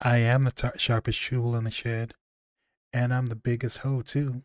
I am the t- sharpest tool in the shed, and I'm the biggest hoe too.